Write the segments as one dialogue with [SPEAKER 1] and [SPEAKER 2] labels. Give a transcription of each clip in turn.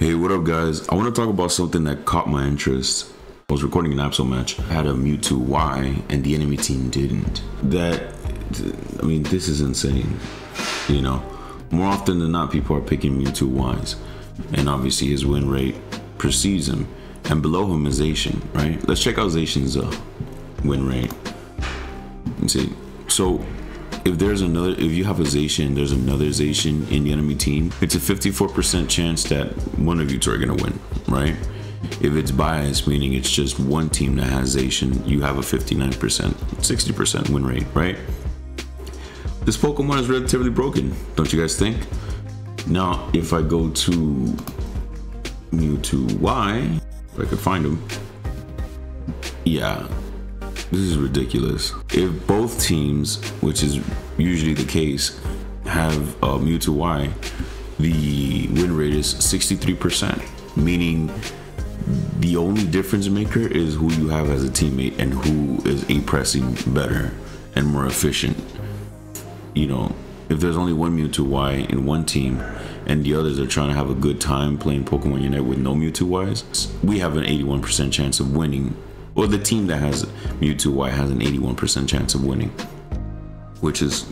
[SPEAKER 1] Hey, what up, guys? I want to talk about something that caught my interest. I was recording an Absol match. I had a Mewtwo Y, and the enemy team didn't. That, I mean, this is insane. You know, more often than not, people are picking Mewtwo Ys, and obviously his win rate precedes him, and below him is Zacian, right? Let's check out Zacian's uh, win rate. Let's see. So if there's another if you have a Zacian there's another Zacian in the enemy team it's a 54% chance that one of you two are gonna win right? If it's biased meaning it's just one team that has Zacian you have a 59% 60% win rate right? This Pokemon is relatively broken don't you guys think? Now if I go to Mewtwo Y if I could find him. Yeah this is ridiculous. If both teams, which is usually the case, have uh, a Mewtwo Y, the win rate is 63%, meaning the only difference maker is who you have as a teammate and who is a pressing better and more efficient. You know, if there's only one Mewtwo Y in one team and the others are trying to have a good time playing Pokemon Unite with no Mewtwo Ys, we have an 81% chance of winning or the team that has Mewtwo Y has an 81% chance of winning, which is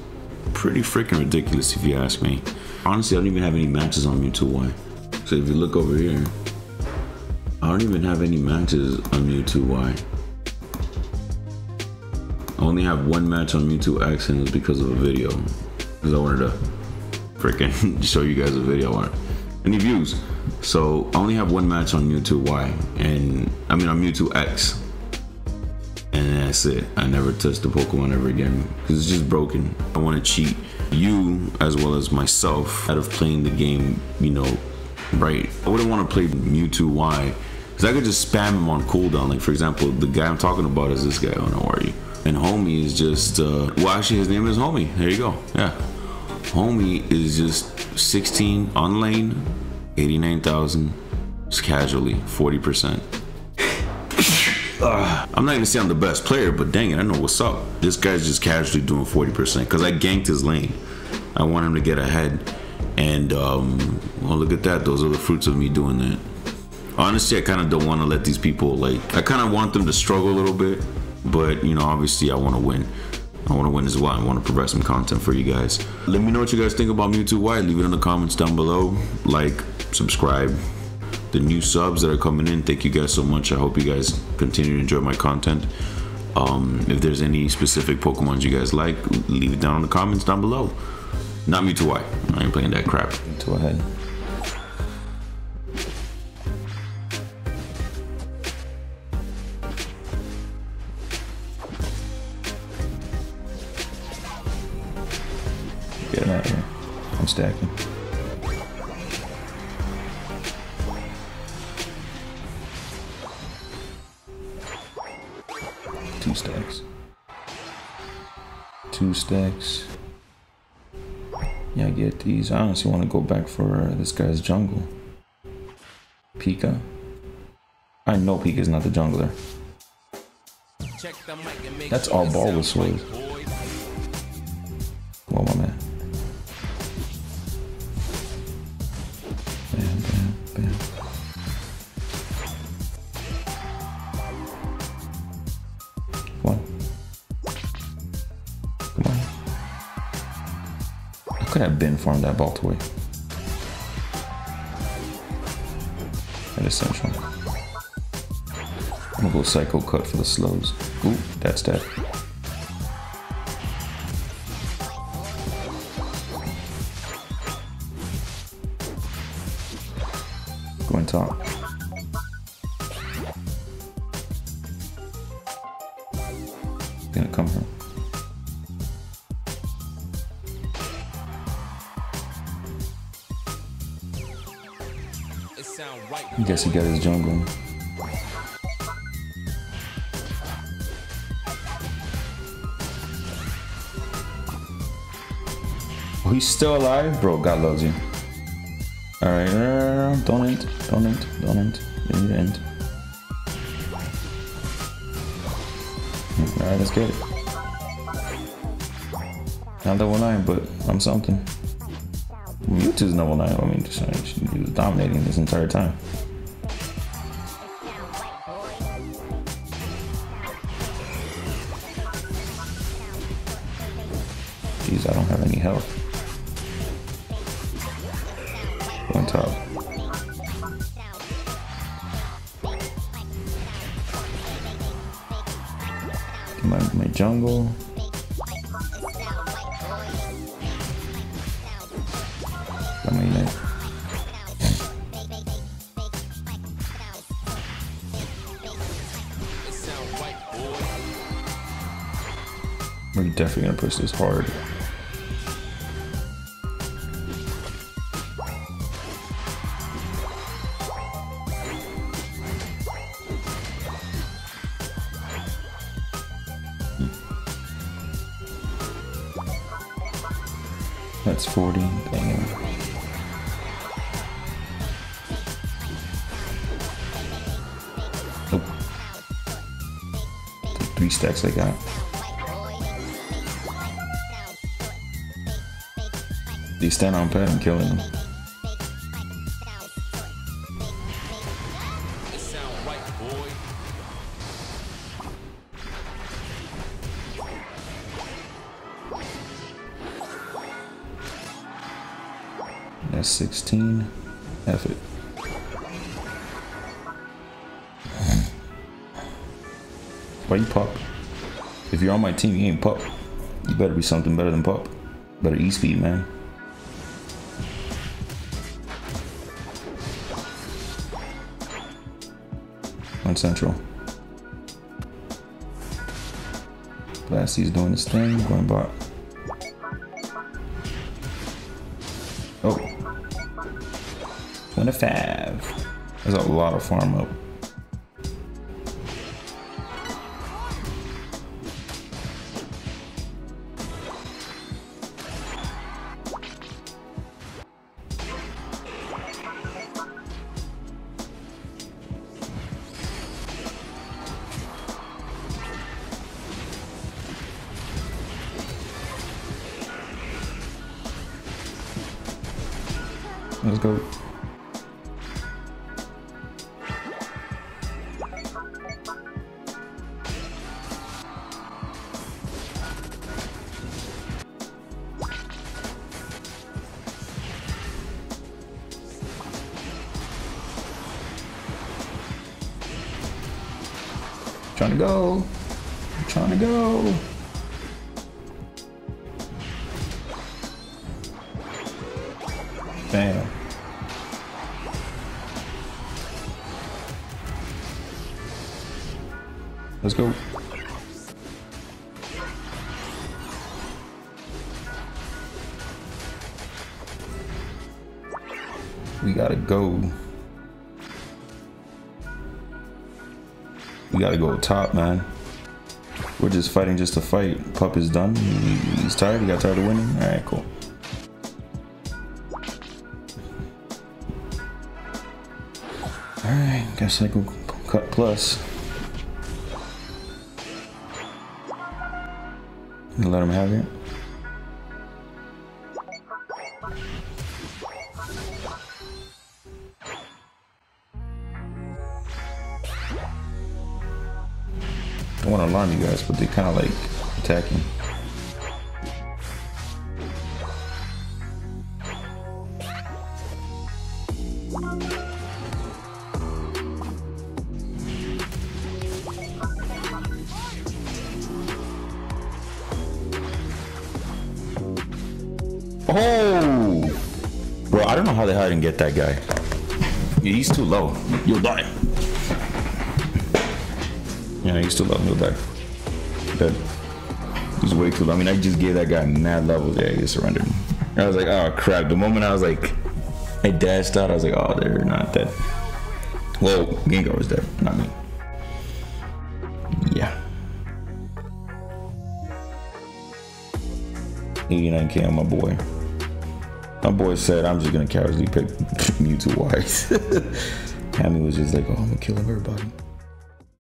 [SPEAKER 1] pretty freaking ridiculous if you ask me. Honestly, I don't even have any matches on Mewtwo Y. So if you look over here, I don't even have any matches on Mewtwo Y. I only have one match on Mewtwo X and it was because of a video. Because I wanted to freaking show you guys a video on it. Any views? So I only have one match on Mewtwo Y and I mean on Mewtwo X that's it. I never touched the Pokemon ever again because it's just broken. I want to cheat you as well as myself out of playing the game, you know, right. I wouldn't want to play Mewtwo Y because I could just spam him on cooldown. Like, for example, the guy I'm talking about is this guy. Don't know where you. And Homie is just, uh, well, actually, his name is Homie. There you go. Yeah. Homie is just 16 on lane, 89,000, just casually, 40%. I'm not gonna say I'm the best player, but dang it, I know what's up. This guy's just casually doing 40% because I ganked his lane. I want him to get ahead. And, um, well, look at that. Those are the fruits of me doing that. Honestly, I kind of don't want to let these people, like, I kind of want them to struggle a little bit, but, you know, obviously I want to win. I want to win as well. I want to provide some content for you guys. Let me know what you guys think about Mewtwo Y. Leave it in the comments down below. Like, subscribe, the new subs that are coming in. Thank you guys so much. I hope you guys continue to enjoy my content. Um, if there's any specific Pokemons you guys like, leave it down in the comments down below. Not me Mewtwo I ain't playing that crap. To ahead.
[SPEAKER 2] Get out of here. I'm stacking. Two stacks. Yeah, I get these. I honestly want to go back for this guy's jungle. Pika. I know Pika's not the jungler. That's all Bulbasaur was. Well, my man. Could have been farmed that ball away. That is central. I'm gonna go psycho cut for the slows. Ooh, that's that. Going top. Gonna come from. Guess he got his jungle. Oh, he's still alive? Bro, God loves you. Alright, uh, don't end, don't end, don't end, don't end. Alright, let's get it. Not nine, but I'm something.
[SPEAKER 1] Mewtwo's number nine. I mean, he was dominating this entire time. Jeez, I don't have any health. On top. My, my jungle. We're definitely gonna push this hard. That's 40. Dang. Nope. three stacks I got. They stand on pad and killing him. That's 16. F it. Why you pup? If you're on my team, you ain't pup. You better be something better than pup. Better E-speed, man. On central. Blasty's doing his thing, going bot. 25. There's a lot of farm up. Let's go. Trying to go. I'm trying to go. Bam. Let's go. We gotta go. We gotta go top, man. We're just fighting just to fight. Pup is done. He's tired. He got tired of winning. All right, cool. All right, guess I go cut plus. Let him have it. You guys, but they kind of like attacking. Oh! Bro, I don't know how the hell I didn't get that guy. Yeah, he's too low. You'll die. Yeah, he's too low. He'll die. Dead. He's way too low. I mean, I just gave that guy mad levels. Yeah, he surrendered. I was like, oh crap. The moment I was like, I dashed out, I was like, oh, they're not dead. Well, Gengar was dead, not me. Yeah. 89k on my boy. My boy said, I'm just gonna casually pick Mewtwo Ys. Hammy was just like, oh, I'm gonna kill everybody.